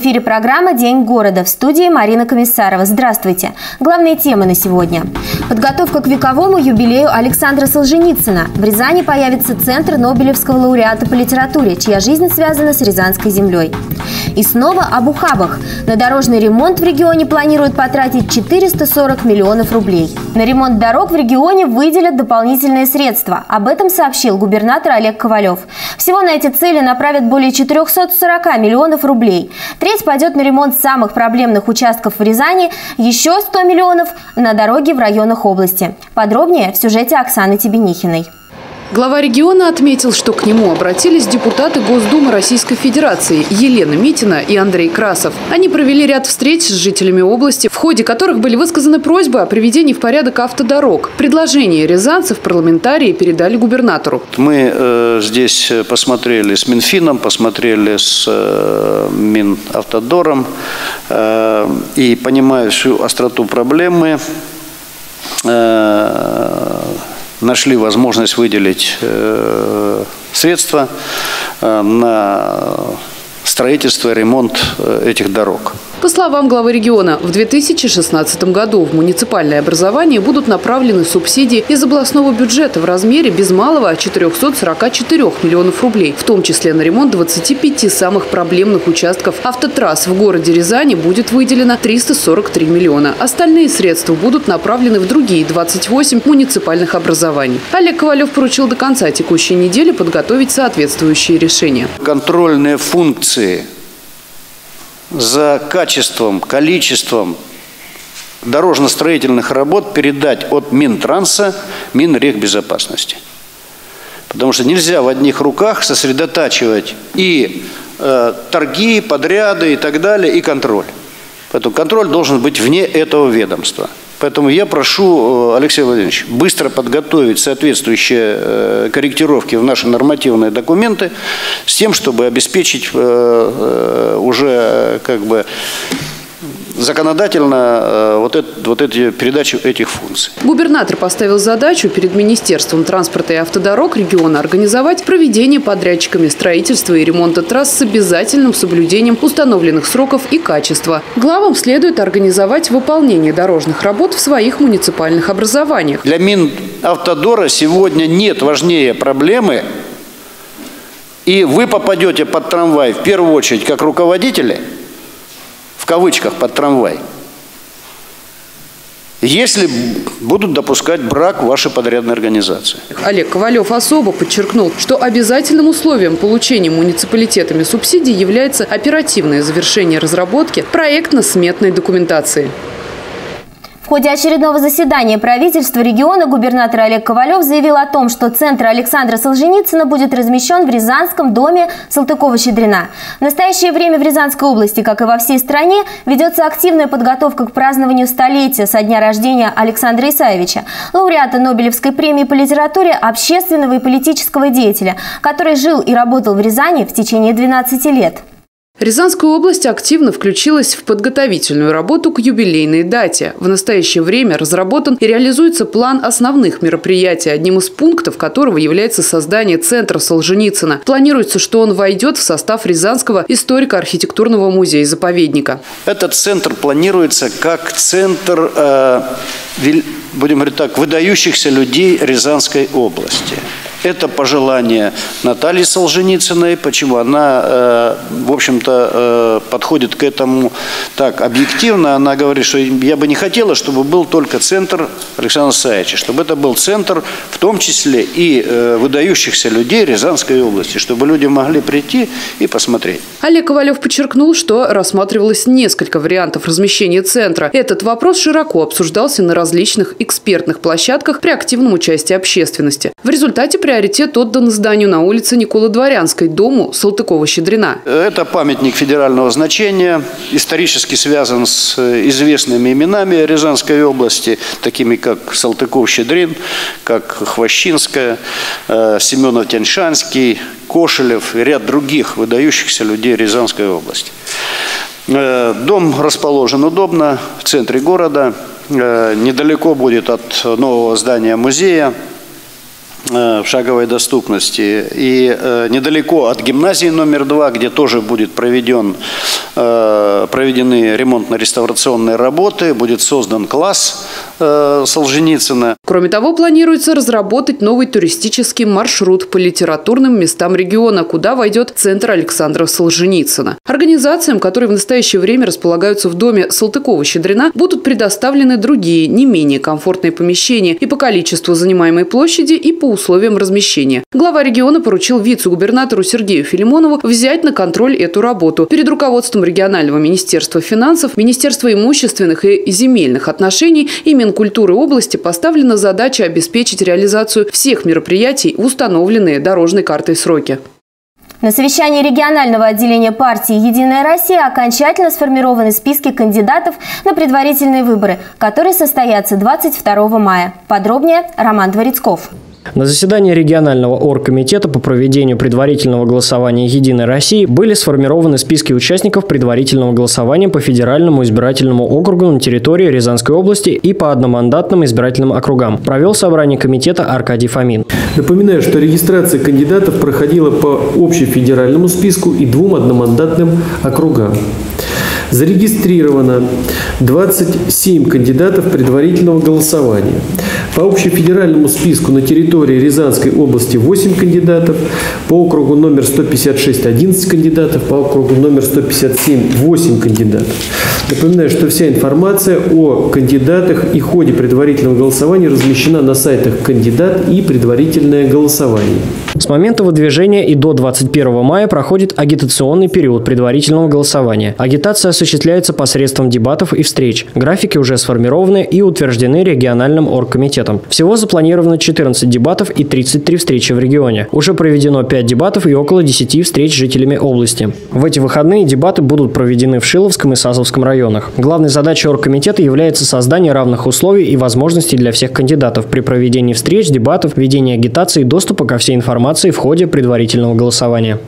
Эфире программа «День города» в студии Марина Комиссарова. Здравствуйте. Главные темы на сегодня. Подготовка к вековому юбилею Александра Солженицына. В Рязани появится Центр Нобелевского лауреата по литературе, чья жизнь связана с Рязанской землей. И снова об ухабах. На дорожный ремонт в регионе планируют потратить 440 миллионов рублей. На ремонт дорог в регионе выделят дополнительные средства. Об этом сообщил губернатор Олег Ковалев. Всего на эти цели направят более 440 миллионов рублей. Треть пойдет на ремонт самых проблемных участков в Рязани, еще 100 миллионов на дороги в районах области. Подробнее в сюжете Оксаны Тебенихиной. Глава региона отметил, что к нему обратились депутаты Госдумы Российской Федерации Елена Митина и Андрей Красов. Они провели ряд встреч с жителями области, в ходе которых были высказаны просьбы о приведении в порядок автодорог. Предложения рязанцев парламентарии передали губернатору. Мы э, здесь посмотрели с Минфином, посмотрели с э, Минавтодором э, и понимая всю остроту проблемы, нашли возможность выделить э, средства э, на строительство и ремонт э, этих дорог. По словам главы региона, в 2016 году в муниципальное образование будут направлены субсидии из областного бюджета в размере без малого 444 миллионов рублей, в том числе на ремонт 25 самых проблемных участков автотрасс в городе Рязани будет выделено 343 миллиона. Остальные средства будут направлены в другие 28 муниципальных образований. Олег Ковалев поручил до конца текущей недели подготовить соответствующие решения. Контрольные функции за качеством, количеством дорожно-строительных работ передать от Минтранса Минрехбезопасности. Потому что нельзя в одних руках сосредотачивать и э, торги, подряды и так далее, и контроль. Поэтому контроль должен быть вне этого ведомства. Поэтому я прошу, э, Алексей Владимирович, быстро подготовить соответствующие э, корректировки в наши нормативные документы с тем, чтобы обеспечить э, уже как бы законодательно э, вот, это, вот эти передачи этих функций. Губернатор поставил задачу перед Министерством транспорта и автодорог региона организовать проведение подрядчиками строительства и ремонта трасс с обязательным соблюдением установленных сроков и качества. Главам следует организовать выполнение дорожных работ в своих муниципальных образованиях. Для Минавтодора сегодня нет важнее проблемы, и вы попадете под трамвай в первую очередь как руководители – кавычках под трамвай, если будут допускать брак в вашей подрядной организации. Олег Ковалев особо подчеркнул, что обязательным условием получения муниципалитетами субсидий является оперативное завершение разработки проектно-сметной документации. В ходе очередного заседания правительства региона губернатор Олег Ковалев заявил о том, что центр Александра Солженицына будет размещен в Рязанском доме Салтыкова-Щедрина. В настоящее время в Рязанской области, как и во всей стране, ведется активная подготовка к празднованию столетия со дня рождения Александра Исаевича, лауреата Нобелевской премии по литературе, общественного и политического деятеля, который жил и работал в Рязани в течение 12 лет. Рязанская область активно включилась в подготовительную работу к юбилейной дате. В настоящее время разработан и реализуется план основных мероприятий, одним из пунктов которого является создание Центра Солженицына. Планируется, что он войдет в состав Рязанского историко-архитектурного музея-заповедника. Этот центр планируется как центр, э, будем говорить так, выдающихся людей Рязанской области. Это пожелание Натальи Солженицыной. Почему? Она, э, в общем-то, э, подходит к этому так объективно. Она говорит, что я бы не хотела, чтобы был только центр Александра Саевича, чтобы это был центр, в том числе и э, выдающихся людей Рязанской области, чтобы люди могли прийти и посмотреть. Олег Ковалев подчеркнул, что рассматривалось несколько вариантов размещения центра. Этот вопрос широко обсуждался на различных экспертных площадках при активном участии общественности. В результате приоритет отдан зданию на улице Николы Дворянской, дому Салтыкова-Щедрина. Это памятник федерального значения, исторически связан с э, известными именами Рязанской области, такими как Салтыков-Щедрин, как Хвощинская, э, Семенов-Тяньшанский, Кошелев и ряд других выдающихся людей Рязанской области. Э, дом расположен удобно в центре города, недалеко будет от нового здания музея. В шаговой доступности. И недалеко от гимназии номер два, где тоже будет проведен, проведены ремонтно-реставрационные работы, будет создан класс Солженицына. Кроме того, планируется разработать новый туристический маршрут по литературным местам региона, куда войдет Центр Александра Солженицына. Организациям, которые в настоящее время располагаются в доме Салтыкова-Щедрина, будут предоставлены другие, не менее комфортные помещения и по количеству занимаемой площади, и по условиям размещения. Глава региона поручил вице-губернатору Сергею Филимонову взять на контроль эту работу. Перед руководством регионального министерства финансов, Министерства имущественных и земельных отношений и Минкультуры области поставлена задача обеспечить реализацию всех мероприятий установленные дорожной картой сроки. На совещании регионального отделения партии «Единая Россия» окончательно сформированы списки кандидатов на предварительные выборы, которые состоятся 22 мая. Подробнее Роман Дворецков. На заседании регионального оргкомитета по проведению предварительного голосования «Единой России» были сформированы списки участников предварительного голосования по федеральному избирательному округу на территории Рязанской области и по одномандатным избирательным округам. Провел собрание комитета Аркадий Фомин. Напоминаю, что регистрация кандидатов проходила по общефедеральному списку и двум одномандатным округам. Зарегистрировано 27 кандидатов предварительного голосования. По общефедеральному списку на территории Рязанской области 8 кандидатов, по округу номер 156 11 кандидатов, по округу номер 157 8 кандидатов. Напоминаю, что вся информация о кандидатах и ходе предварительного голосования размещена на сайтах «Кандидат» и «Предварительное голосование». С момента выдвижения и до 21 мая проходит агитационный период предварительного голосования. Агитация осуществляется посредством дебатов и встреч. Графики уже сформированы и утверждены региональным оргкомитетом. Всего запланировано 14 дебатов и 33 встречи в регионе. Уже проведено 5 дебатов и около 10 встреч с жителями области. В эти выходные дебаты будут проведены в Шиловском и Сазовском районах. Главной задачей оргкомитета является создание равных условий и возможностей для всех кандидатов при проведении встреч, дебатов, ведении агитации и доступа ко всей информации в ходе предварительного голосования.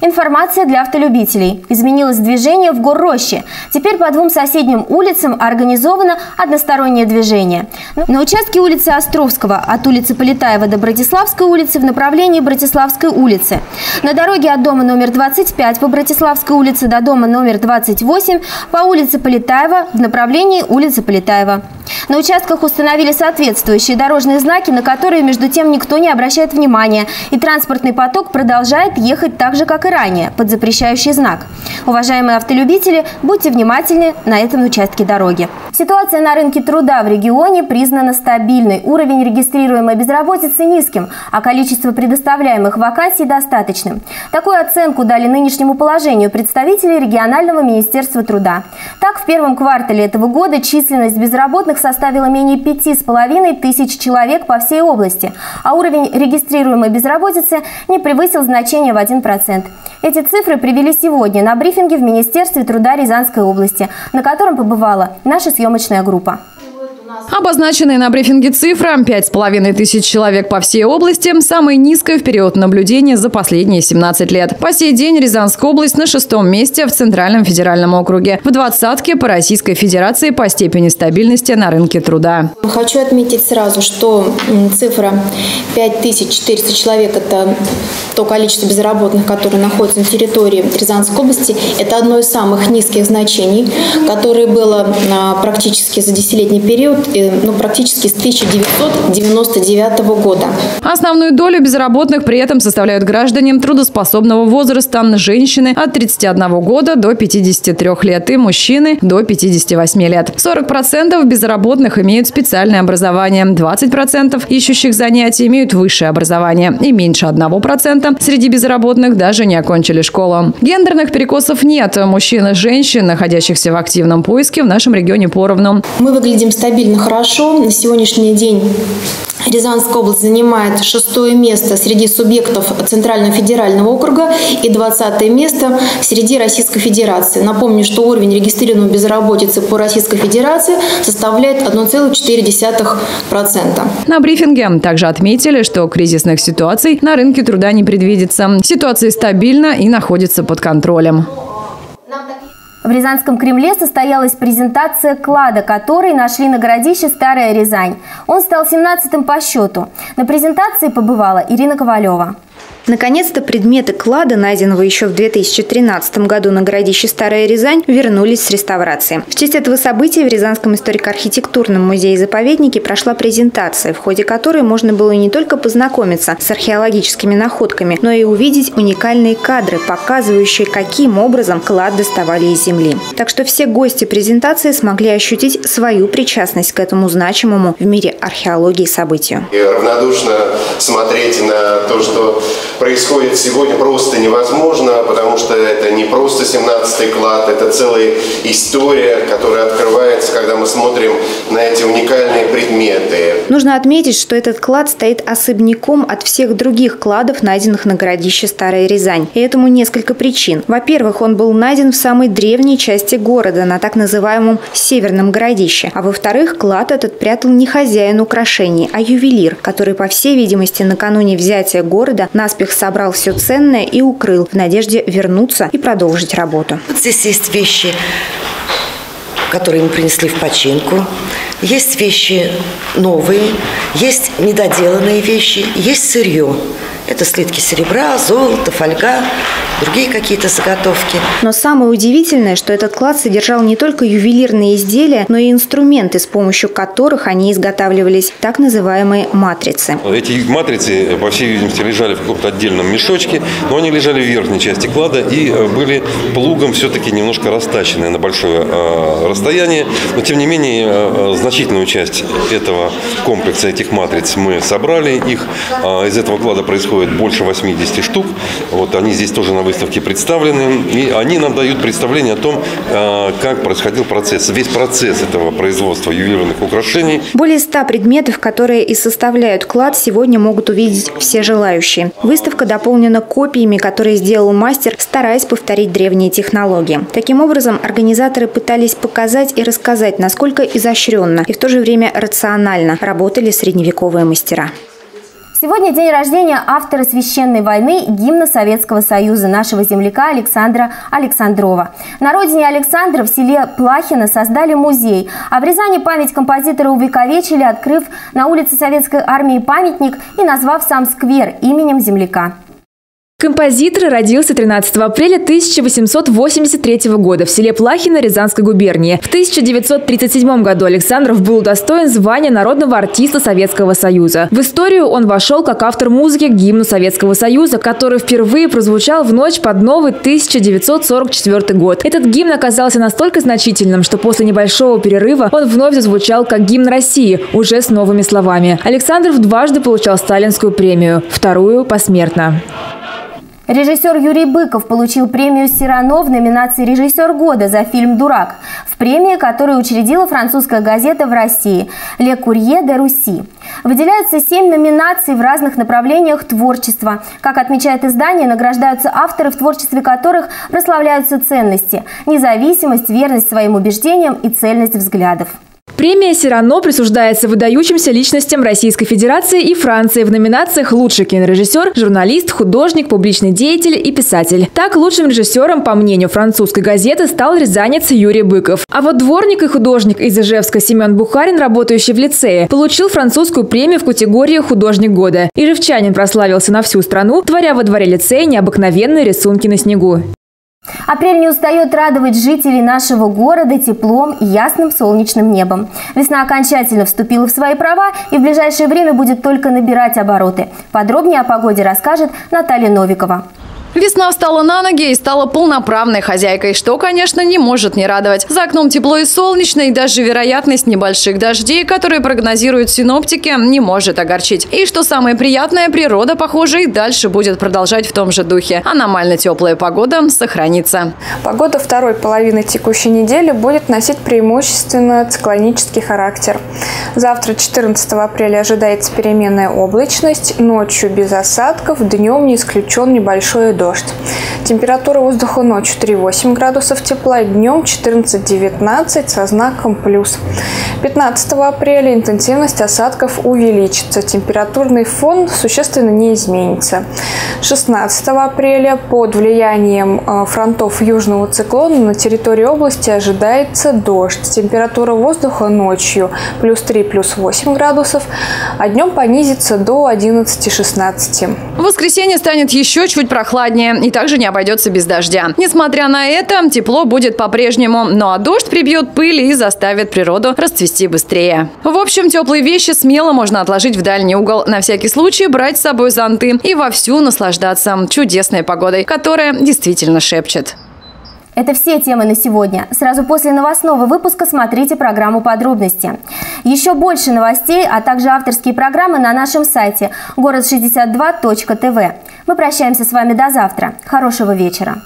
Информация для автолюбителей. Изменилось движение в Горроще. Теперь по двум соседним улицам организовано одностороннее движение. На участке улицы Островского от улицы Полетаева до Братиславской улицы в направлении Братиславской улицы. На дороге от дома номер 25 по Братиславской улице до дома номер 28 по улице Полетаева в направлении улицы Полетаева. На участках установили соответствующие дорожные знаки, на которые, между тем, никто не обращает внимания, и транспортный поток продолжает ехать так же, как и ранее, под запрещающий знак. Уважаемые автолюбители, будьте внимательны на этом участке дороги. Ситуация на рынке труда в регионе признана стабильной, уровень регистрируемой безработицы низким, а количество предоставляемых вакансий достаточным. Такую оценку дали нынешнему положению представители регионального министерства труда. Так, в первом квартале этого года численность безработных составила менее 5,5 тысяч человек по всей области, а уровень регистрируемой безработицы не превысил значение в 1%. Эти цифры привели сегодня на брифинге в Министерстве труда Рязанской области, на котором побывала наша съемочная группа. Обозначенные на брифинге цифра – 5,5 тысяч человек по всей области – самая низкая в период наблюдения за последние 17 лет. По сей день Рязанская область на шестом месте в Центральном федеральном округе. В двадцатке по Российской Федерации по степени стабильности на рынке труда. Хочу отметить сразу, что цифра 5400 человек – это то количество безработных, которые находятся на территории Рязанской области. Это одно из самых низких значений, которое было а, практически за десятилетний период ну, практически с 1999 года. Основную долю безработных при этом составляют граждане трудоспособного возраста, женщины от 31 года до 53 лет и мужчины до 58 лет. 40% безработных имеют специальное образование, 20% ищущих занятий имеют высшее образование и меньше 1% среди безработных даже не окончили школу. Гендерных перекосов нет. Мужчин и женщин, находящихся в активном поиске, в нашем регионе поровну. Мы выглядим стабильно хорошо. На сегодняшний день Рязанская область занимает шестое место среди субъектов Центрального федерального округа и двадцатое место среди Российской Федерации. Напомню, что уровень регистрированной безработицы по Российской Федерации составляет 1,4%. На брифинге также отметили, что кризисных ситуаций на рынке труда не предвидится. Ситуация стабильна и находится под контролем. В Рязанском Кремле состоялась презентация клада, который нашли на городище Старая Рязань. Он стал 17-м по счету. На презентации побывала Ирина Ковалева. Наконец-то предметы клада, найденного еще в 2013 году на городище Старая Рязань, вернулись с реставрации. В честь этого события в Рязанском историко-архитектурном музее-заповеднике прошла презентация, в ходе которой можно было не только познакомиться с археологическими находками, но и увидеть уникальные кадры, показывающие, каким образом клад доставали из земли. Так что все гости презентации смогли ощутить свою причастность к этому значимому в мире археологии событию. И равнодушно смотреть на то, что происходит сегодня просто невозможно, потому что это не просто 17-й клад, это целая история, которая открывается, когда мы смотрим на эти уникальные предметы. Нужно отметить, что этот клад стоит особняком от всех других кладов, найденных на городище Старая Рязань. И этому несколько причин. Во-первых, он был найден в самой древней части города, на так называемом северном городище. А во-вторых, клад этот прятал не хозяин украшений, а ювелир, который, по всей видимости, накануне взятия города наспех наспех собрал все ценное и укрыл в надежде вернуться и продолжить работу. Вот здесь есть вещи, которые мы принесли в починку. Есть вещи новые, есть недоделанные вещи, есть сырье. Это слитки серебра, золота, фольга, другие какие-то заготовки. Но самое удивительное, что этот клад содержал не только ювелирные изделия, но и инструменты, с помощью которых они изготавливались, так называемые матрицы. Эти матрицы, по всей видимости, лежали в каком-то отдельном мешочке, но они лежали в верхней части клада и э, были плугом все-таки немножко растащены на большое э, расстояние. Но, тем не менее, э, значительную часть этого комплекса, этих матриц мы собрали. Их из этого клада происходит стоит больше 80 штук. Вот они здесь тоже на выставке представлены. И они нам дают представление о том, а, как происходил процесс, весь процесс этого производства ювелирных украшений. Более 100 предметов, которые и составляют клад, сегодня могут увидеть все желающие. Выставка дополнена копиями, которые сделал мастер, стараясь повторить древние технологии. Таким образом, организаторы пытались показать и рассказать, насколько изощренно и в то же время рационально работали средневековые мастера. Сегодня день рождения автора «Священной войны» гимна Советского Союза, нашего земляка Александра Александрова. На родине Александра в селе Плахино создали музей, а в Рязани память композитора увековечили, открыв на улице Советской армии памятник и назвав сам сквер именем земляка. Композитор родился 13 апреля 1883 года в селе Плахино Рязанской губернии. В 1937 году Александров был удостоен звания народного артиста Советского Союза. В историю он вошел как автор музыки к гимну Советского Союза, который впервые прозвучал в ночь под новый 1944 год. Этот гимн оказался настолько значительным, что после небольшого перерыва он вновь зазвучал как гимн России, уже с новыми словами. Александров дважды получал сталинскую премию, вторую посмертно. Режиссер Юрий Быков получил премию «Сирано» в номинации «Режиссер года» за фильм «Дурак», в премии, которую учредила французская газета в России «Ле Курье де Руси». Выделяется семь номинаций в разных направлениях творчества. Как отмечает издание, награждаются авторы, в творчестве которых прославляются ценности – независимость, верность своим убеждениям и цельность взглядов. Премия «Сирано» присуждается выдающимся личностям Российской Федерации и Франции в номинациях «Лучший кинорежиссер», «Журналист», «Художник», «Публичный деятель» и «Писатель». Так, лучшим режиссером, по мнению французской газеты, стал рязанец Юрий Быков. А вот дворник и художник из Ижевска Семен Бухарин, работающий в лицее, получил французскую премию в категории «Художник года». Ижевчанин прославился на всю страну, творя во дворе лицея необыкновенные рисунки на снегу. Апрель не устает радовать жителей нашего города теплом и ясным солнечным небом. Весна окончательно вступила в свои права и в ближайшее время будет только набирать обороты. Подробнее о погоде расскажет Наталья Новикова. Весна встала на ноги и стала полноправной хозяйкой, что, конечно, не может не радовать. За окном тепло и солнечно, и даже вероятность небольших дождей, которые прогнозируют синоптики, не может огорчить. И что самое приятное, природа, похоже, и дальше будет продолжать в том же духе. Аномально теплая погода сохранится. Погода второй половины текущей недели будет носить преимущественно циклонический характер. Завтра, 14 апреля, ожидается переменная облачность, ночью без осадков, днем не исключен небольшой дождь дождь. Температура воздуха ночью 3-8 градусов тепла, днем 14-19 со знаком плюс. 15 апреля интенсивность осадков увеличится, температурный фон существенно не изменится. 16 апреля под влиянием э, фронтов южного циклона на территории области ожидается дождь. Температура воздуха ночью плюс 3, плюс 8 градусов, а днем понизится до 11-16. В воскресенье станет еще чуть прохладнее и также не обойдется без дождя. Несмотря на это, тепло будет по-прежнему, ну а дождь прибьет пыль и заставит природу расцвести быстрее. В общем, теплые вещи смело можно отложить в дальний угол. На всякий случай брать с собой зонты и вовсю наслаждаться чудесной погодой, которая действительно шепчет. Это все темы на сегодня. Сразу после новостного выпуска смотрите программу «Подробности». Еще больше новостей, а также авторские программы на нашем сайте город62.тв. Мы прощаемся с вами до завтра. Хорошего вечера.